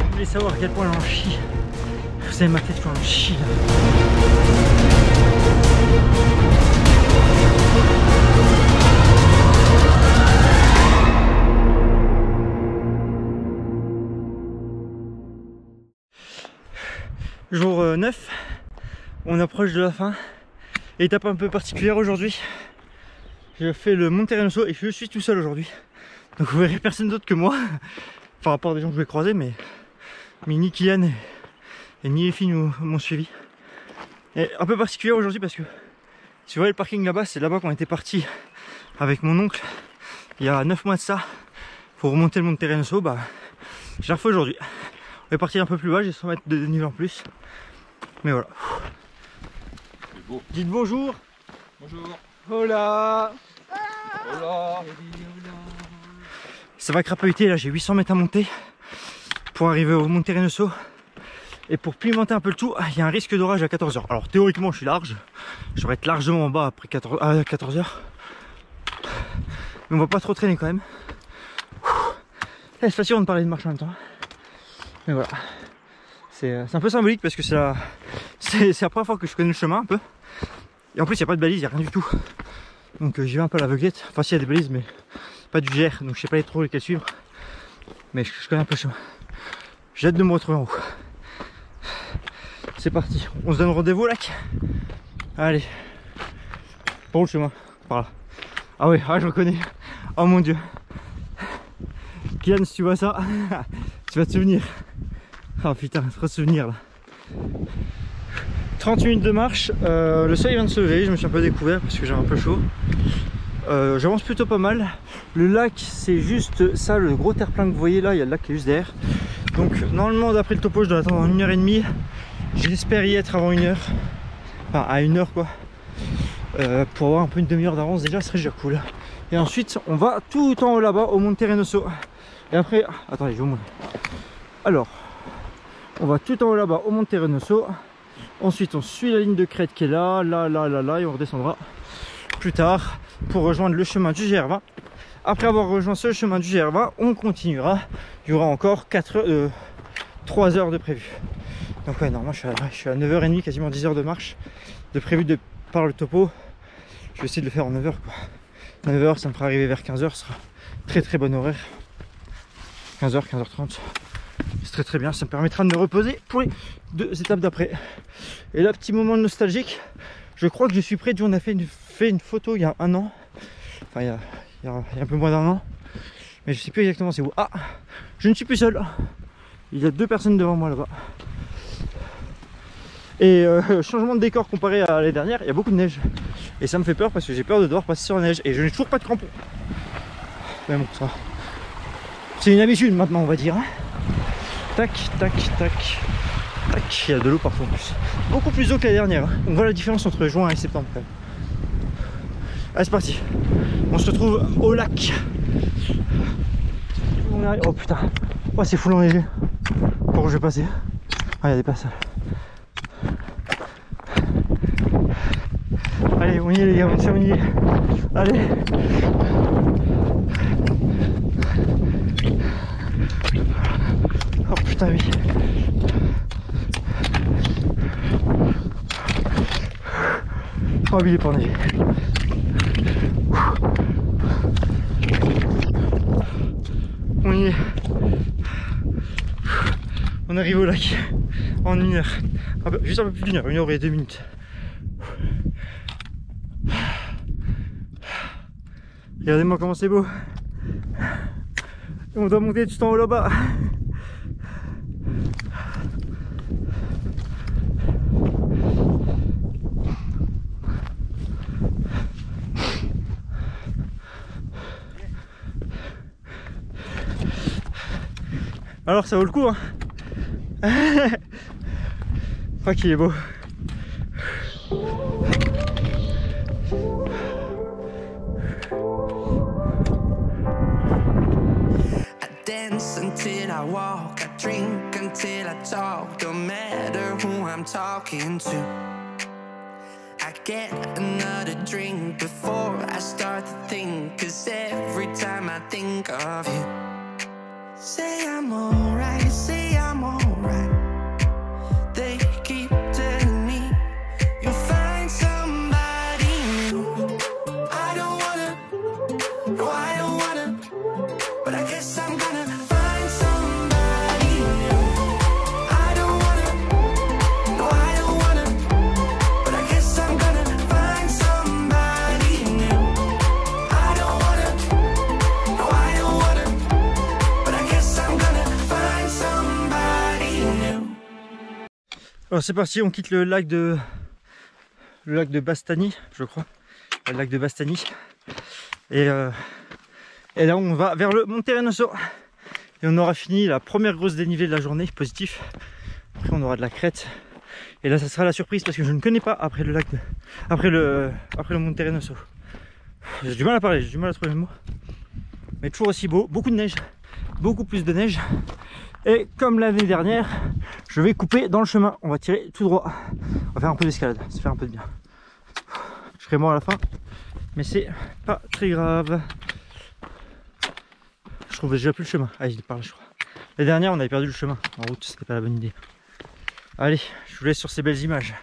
Vous voulez savoir à quel point j'en chie Vous savez ma tête quand j'en chie là. Jour euh, 9, on approche de la fin. Étape un peu particulière aujourd'hui. Je fais le Monte Renoso et je suis tout seul aujourd'hui. Donc vous verrez personne d'autre que moi. Par rapport à des gens que je vais croiser, mais, ni Kylian et, ni Effie nous m'ont suivi. Et un peu particulier aujourd'hui parce que si vous voyez le parking là-bas, c'est là-bas qu'on était parti avec mon oncle il y a 9 mois de ça pour remonter le Monte Renoso. Bah, j'ai refait aujourd'hui. On est parti un peu plus bas, j'ai 100 mètres de dénivelé en plus. Mais voilà. Beau. Dites bonjour. Bonjour. Hola. Hola. Ça va crapahuter là, j'ai 800 mètres à monter pour arriver au Monte Renoso. Et pour pimenter un peu le tout, il y a un risque d'orage à 14h. Alors théoriquement je suis large, je devrais être largement en bas après 14, à 14h. Mais on va pas trop traîner quand même. Eh, C'est facile de parler de marche en même temps. Mais voilà. C'est euh, c'est un peu symbolique parce que c'est la, la première fois que je connais le chemin un peu. Et en plus il n'y a pas de balise, il n'y a rien du tout. Donc euh, j'y vais un peu à l'aveuglette. Enfin s'il y a des balises mais pas du GR, donc je sais pas trop lesquels suivre. Mais je, connais un peu le chemin. J'ai hâte de me retrouver en haut. C'est parti, on se donne rendez-vous au lac. Allez. Par où le chemin Par là. Ah ouais, ah je reconnais. Oh mon dieu. Kian, si tu vois ça, tu vas te souvenir. Ah putain, trop de souvenirs là. 30 minutes de marche, euh, le soleil vient de se lever, je me suis un peu découvert parce que j'ai un peu chaud. Euh, J'avance plutôt pas mal. Le lac, c'est juste ça, le gros terre-plein que vous voyez là, il y a le lac qui est juste derrière. Donc normalement, d'après le topo, je dois attendre une heure et demie. J'espère y être avant une heure. Enfin, à une heure quoi. Euh, pour avoir un peu une demi-heure d'avance déjà, ce serait déjà cool. Et ensuite, on va tout en haut là-bas, au Monte Renoso. Et après, attendez, je vous montrer. Alors, on va tout en haut là-bas, au Monte Renoso. Ensuite, on suit la ligne de crête qui est là, là, là, là, là, et on redescendra plus tard pour rejoindre le chemin du GR20. Après avoir rejoint ce chemin du GR20, on continuera. Il y aura encore 4 heures, euh, 3 heures de prévu. Donc ouais, normalement je suis à, je suis à 9h30, quasiment 10 heures de marche de prévu de, par le topo. Je vais essayer de le faire en 9h quoi. 9h, ça me fera arriver vers 15h, ce sera très très bon horaire. 15h, 15h30. C'est très très bien, ça me permettra de me reposer pour les deux étapes d'après. Et là, petit moment nostalgique, je crois que je suis prêt, on a fait une, photo il y a un an. Enfin, il y a, un peu moins d'un an. Mais je sais plus exactement c'est où. Ah Je ne suis plus seul. Il y a deux personnes devant moi là-bas. Et euh, changement de décor comparé à l'année dernière, il y a beaucoup de neige. Et ça me fait peur parce que j'ai peur de devoir passer sur la neige. Et je n'ai toujours pas de crampons. Mais bon, ça. C'est une habitude maintenant, on va dire. Tac, tac, tac. Tac, il y a de l'eau partout en plus. Beaucoup plus d'eau que l'année dernière. hein. On voit la différence entre juin et septembre quand même. Allez, c'est parti. On se retrouve au lac. On arrive- Oh putain. Oh, c'est full enneigé. Par où je vais passer? Ah, il y a des passages. Allez, on y est les gars, on y est. Allez. Oh oui. Oh oui, il est. On y est. On arrive au lac en une heure. Un peu- juste un peu plus d'une heure, une heure et deux minutes. Regardez-moi comment c'est beau. On doit monter tout en haut là-bas. Alors ça vaut le coup hein Oh qu'il est beau until I walk, I drink until I talk, don't matter who I'm talking to. I get another drink before I start to think. Cause every time I think of you, say I'm alright, say I'm alright. Alors c'est parti, on quitte le lac de le lac de Bastani, je crois, le lac de Bastani. Et, euh, là on va vers le Monte Renoso. Et on aura fini la première grosse dénivelée de la journée, positif. Après on aura de la crête. Et là ça sera la surprise parce que je ne connais pas après le lac de... après le après le Monte Renoso. J'ai du mal à parler, j'ai du mal à trouver le mot. Mais toujours aussi beau, beaucoup de neige, beaucoup plus de neige. Et comme l'année dernière, je vais couper dans le chemin. On va tirer tout droit. On va faire un peu d'escalade, ça fait un peu de bien. Je serai mort à la fin, mais c'est pas très grave. Je trouve déjà plus le chemin. Ah, il est par là, je crois. L'année dernière, on avait perdu le chemin en route, c'était pas la bonne idée. Allez, je vous laisse sur ces belles images.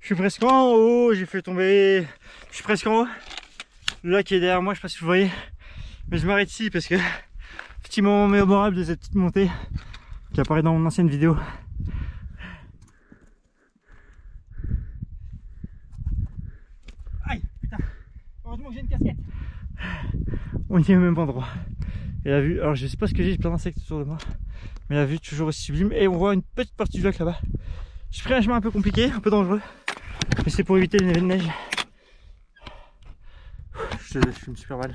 Je suis presque en haut, j'ai fait tomber. Je suis presque en haut. Le lac est derrière moi, je sais pas si vous voyez. Mais je m'arrête ici parce que petit moment mémorable de cette petite montée qui apparaît dans mon ancienne vidéo. Aïe, putain. Heureusement que j'ai une casquette. On y est au même endroit. Et la vue, alors je sais pas ce que j'ai, j'ai plein d'insectes autour de moi. Mais la vue toujours aussi sublime. Et on voit une petite partie du lac là-bas. J'ai pris un chemin un peu compliqué, un peu dangereux. Mais c'est pour éviter les navets de neige. Je, fume super mal.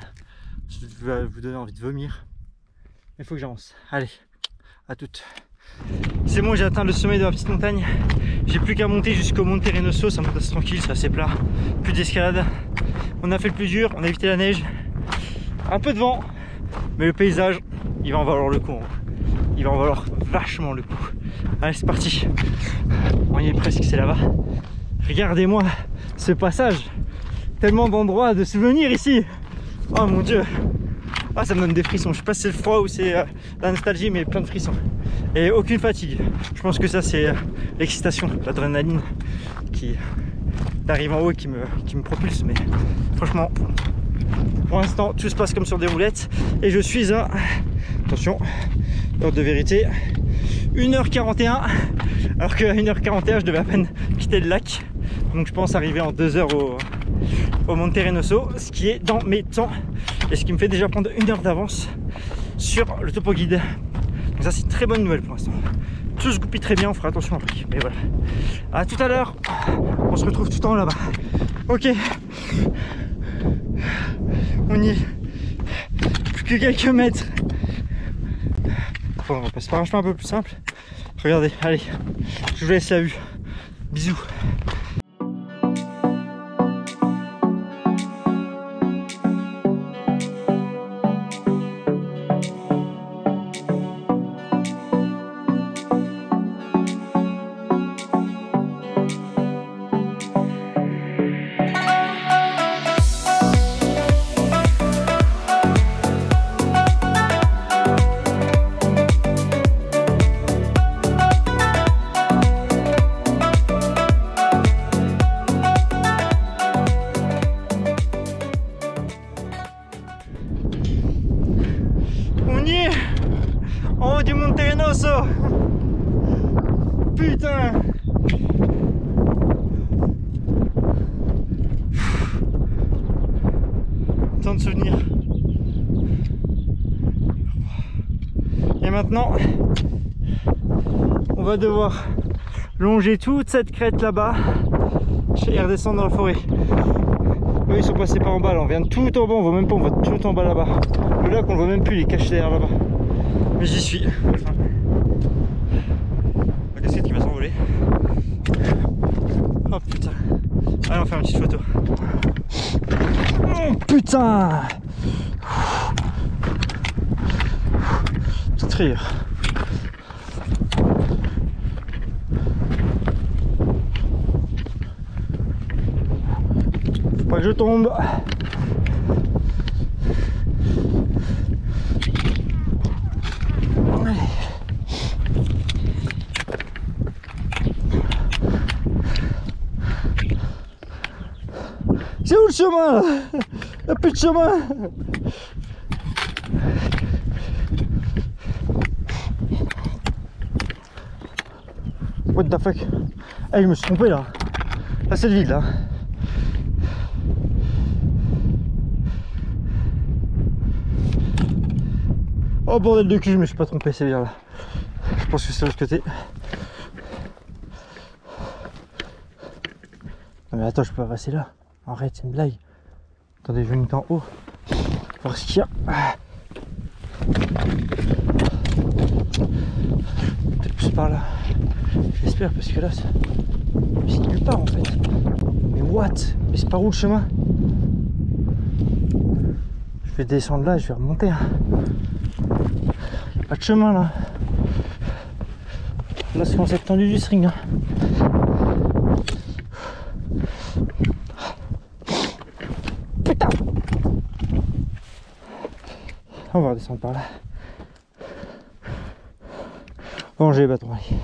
Je vais vous donner envie de vomir. Il faut que j'avance. Allez, à toutes. C'est bon, j'ai atteint le sommet de la petite montagne. J'ai plus qu'à monter jusqu'au Monte Renoso. Ça monte assez tranquille, c'est assez plat. Plus d'escalade. On a fait le plus dur, on a évité la neige. Un peu de vent, mais le paysage, il va en valoir le coup. hein. Il va en valoir vachement le coup. Allez, c'est parti. On y est presque, c'est là-bas. Regardez-moi ce passage. Tellement d'endroits de souvenirs ici. Oh mon dieu. Ah, ça me donne des frissons. Je sais pas si c'est le froid ou c'est euh, la nostalgie, mais plein de frissons. Et aucune fatigue. Je pense que ça, c'est euh, l'excitation, l'adrénaline qui arrive en haut et qui me, propulse. Mais franchement, pour l'instant, tout se passe comme sur des roulettes. Et je suis à, attention, heure de vérité, 1h41. Alors qu'à 1h41, je devais à peine quitter le lac. Donc je pense arriver en 2 heures au, au Monte ce qui est dans mes temps et ce qui me fait déjà prendre une heure d'avance sur le topo guide. Donc ça c'est une très bonne nouvelle pour l'instant. Tout se goupille très bien, on fera attention après. Mais voilà. À tout à l'heure. On se retrouve tout en haut là-bas. Ok. On y est. Plus que quelques mètres. Bon, on va passer par un chemin un peu plus simple. Regardez, allez. Je vous laisse la vue. Bisous. Maintenant, on va devoir longer toute cette crête là-bas et redescendre dans la forêt. Eux ils sont passés par en bas, là on vient de tout en bas, on voit même pas, on voit tout en bas là-bas. Le lac on le voit même plus, il est caché derrière là-bas. Mais j'y suis. Enfin, la casquette qui va s'envoler. Oh putain. Allez on fait une petite photo. Oh putain Faut pas que je tombe. C'est où le chemin? Il n'y a plus de chemin? The fuck? Eh je me suis trompé là. Là c'est le vide là. Oh bordel de cul je me suis pas trompé c'est bien là. Je pense que c'est de l'autre côté. Non mais attends je peux pas passer là. Arrête c'est une blague. Attendez je vais monter en haut. Voir ce qu'il y a Peut-être plus par là J'espère parce que là c'est c'est nulle part en fait. Mais what? Mais c'est par où le chemin? Je vais descendre là, je vais remonter. hein. Pas de chemin là. Là c'est quand c'est tendu du string. hein. Putain On va redescendre par là. Bon j'ai bâtons, allez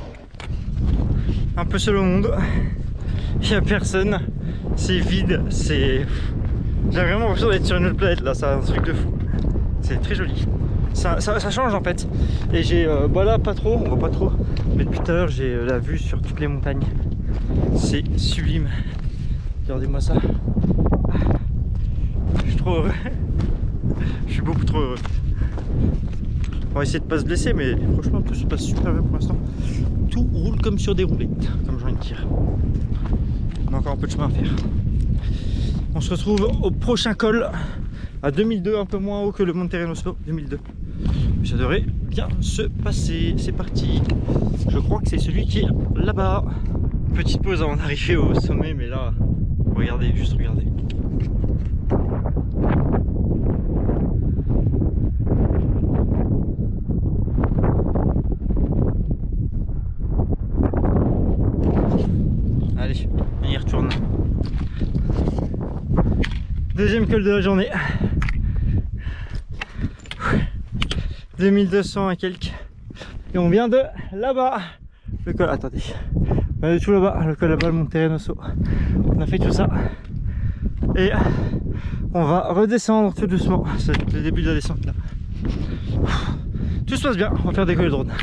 un peu seul au monde. Il a personne. C'est vide. C'est. J'ai vraiment l'impression d'être sur une autre planète là. C'est un truc de fou. C'est très joli. Ça, change en fait. Et j'ai. euh, bah là, pas trop. On voit pas trop. Mais depuis tout à l'heure, j'ai euh, la vue sur toutes les montagnes. C'est sublime. Regardez-moi ça. Je suis trop heureux. Je suis beaucoup trop heureux. On va essayer de pas se blesser, mais franchement, tout se passe super bien pour l'instant tout roule comme sur des roulettes, comme j'ai envie de dire. On a encore un peu de chemin à faire. On se retrouve au prochain col à 2002, un peu moins haut que le Monte Renoso, 2002. Mais ça devrait bien se passer. C'est parti. Je crois que c'est celui qui est là-bas. Petite pause avant d'arriver au sommet, mais là, regardez, juste regardez. Allez, on y retourne. Deuxième col de la journée. 2200 et quelques. Et on vient de là-bas. Le col, attendez. On est tout là-bas, le col là-bas, le Monte Renoso. On a fait tout ça. Et on va redescendre tout doucement. C'est le début de la descente là. Tout se passe bien, on va faire décoller le drone.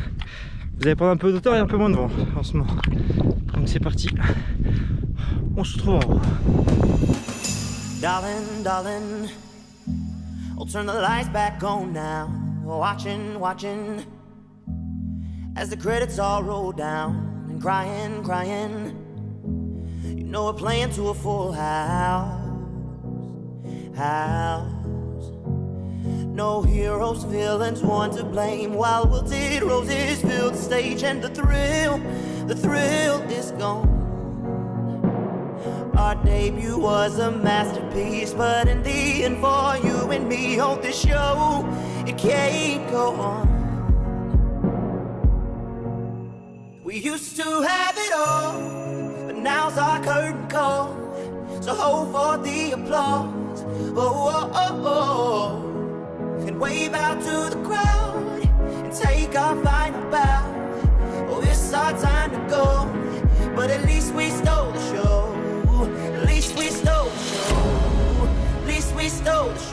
Vous allez prendre un peu d'auteur et un peu moins de vent en ce moment. Donc c'est parti. On se retrouve en haut. Darling, darling, I'll turn the lights back on now. Watching, watching, as the credits all roll down. And crying, crying, you know we're playing to a full house. House. No heroes, villains, one to blame. While wilted roses fill the stage, and the thrill, the thrill is gone. Our debut was a masterpiece, but in the end, for you and me, hold this show, it can't go on. We used to have it all, but now's our curtain call. So hold for the applause. Oh, oh, oh, oh. And wave out to the crowd and take our final bow.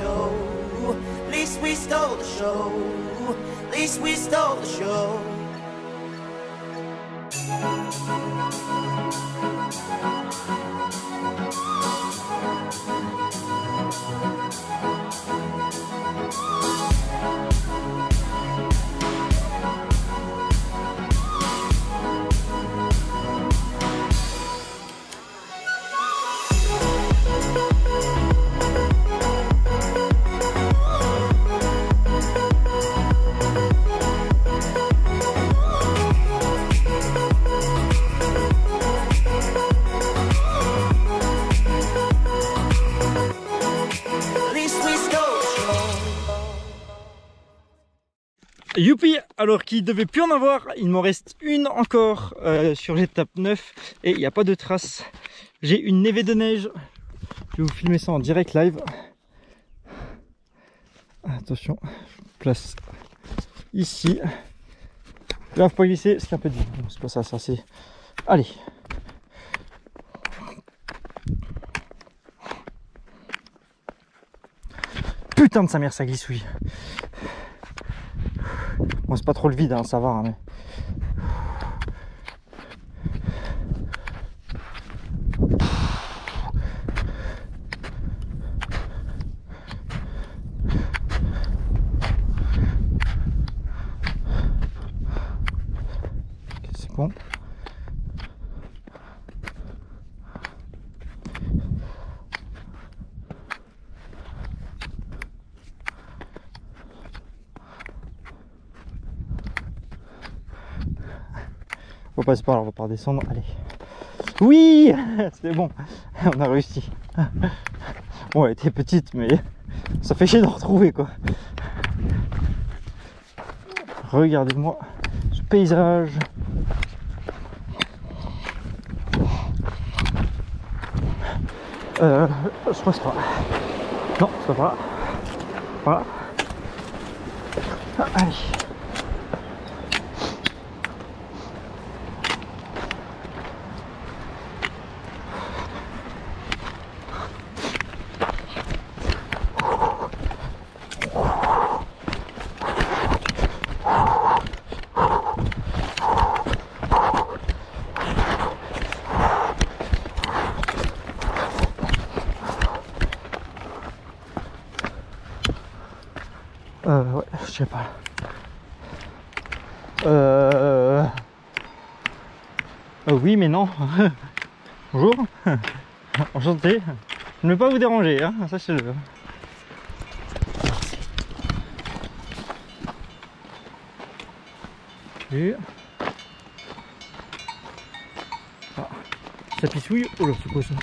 Show. At least we stole the show. At least we stole the show. Youpi Alors qu'il devait plus en avoir, il m'en reste une encore euh, sur l'étape 9 et il n'y a pas de traces. J'ai une névée de neige Je vais vous filmer ça en direct live. Attention, je place ici. Là, faut pas glisser, c'est un peu de c'est pas ça, ça c'est. Allez. Putain de sa mère, ça glisse, oui. Bon, c'est pas trop le vide, hein, ça va. hein, mais... Ok, c'est bon. Faut passer par là, on va pas redescendre. Allez. Oui C'est bon. On a réussi. Bon, elle était petite, mais ça fait chier de retrouver quoi. Regardez-moi ce paysage. Euh, je crois pas. Non, c'est pas allez. Euh, ouais, je sais pas. Euh... euh, oui, mais non. Bonjour. Enchanté. Je ne veux pas vous déranger, hein, sachez-le. Et... Ah, ça pissouille. Oh là, c'est quoi ça?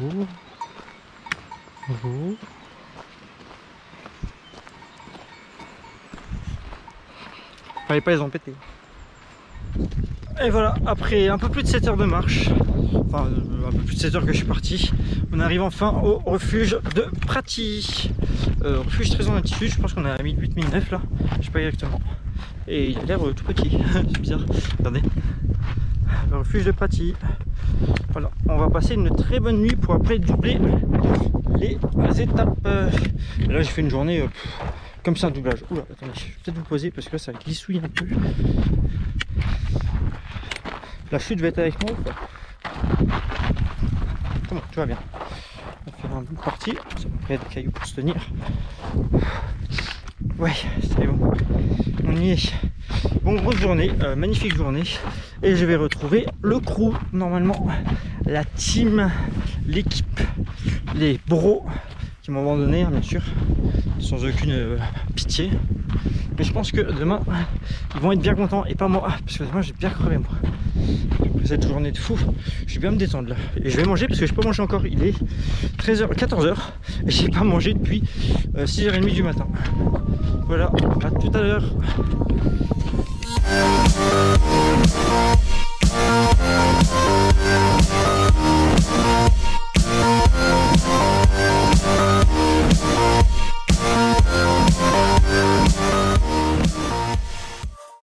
Bonjour. Fallait pas les empêter. Et voilà, après un peu plus de 7 heures de marche, enfin euh, un peu plus de 7 heures que je suis parti, on arrive enfin au refuge de Prati. Euh, refuge très en altitude, je pense qu'on est à 1008-1009 là, je sais pas exactement. Et il a l'air euh, tout petit, c'est bizarre. Regardez. Refuge de Prati. Voilà, on va passer une très bonne nuit pour après doubler les étapes. Là, j'ai fait une journée euh, comme ça, un doublage. Oula, attendez, je vais peut-être vous poser parce que là, ça glissouille un peu. La chute va être avec moi ou pas? Comment Tout va bien? On va faire un bout de partie. Ça va près des cailloux pour se tenir. Ouais, c'est bon. On y est. Bon, grosse journée, euh, magnifique journée. Et je vais retrouver le crew, normalement. La team, l'équipe, les bros qui m'ont abandonné, hein, bien sûr. Sans aucune euh, pitié. Mais je pense que demain, ils vont être bien contents et pas moi. Parce que demain, j'ai bien crevé, moi. Après cette journée de fou, je vais bien me détendre là. Et je vais manger parce que je peux manger encore. Il est 13h, 14h. Et j'ai pas mangé depuis euh, 6h30 du matin. Voilà, à tout à l'heure. you